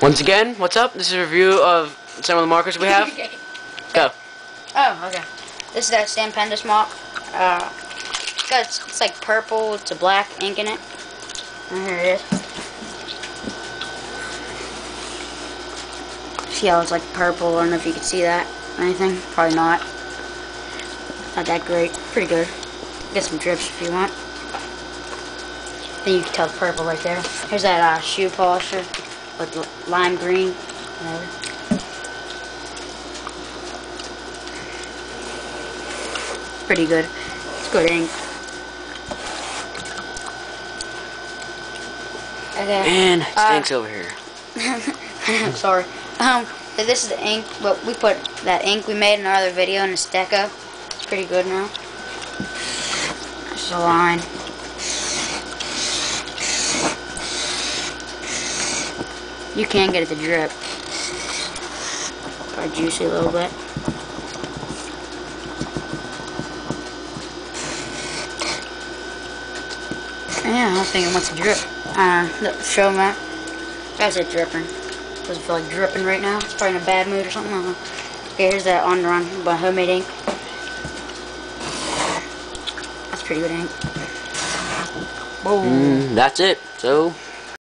Once again, what's up? This is a review of some of the markers we have. Go. Oh, okay. This is that Sam Stampendous mark. Uh, it's, got, it's, it's like purple. It's a black ink in it. And here it is. See how it's like purple. I don't know if you can see that or anything. Probably not. Not that great. Pretty good. Get some drips if you want. Then you can tell it's purple right there. Here's that uh, shoe polisher with lime green. Whatever. Pretty good. It's good ink. Okay. And it Uh, stinks over here. I'm sorry. Um, this is the ink, but we put that ink we made in our other video in a Stecco. It's pretty good now. There's a line. You can get it to drip. Probably juicy a little bit. Yeah, I don't think it wants to drip. Uh, look, show them that. That's it dripping. Doesn't feel like dripping right now. It's probably in a bad mood or something. Know. Okay, here's that on run by homemade ink. That's pretty good ink. Whoa. Mm, that's it. So,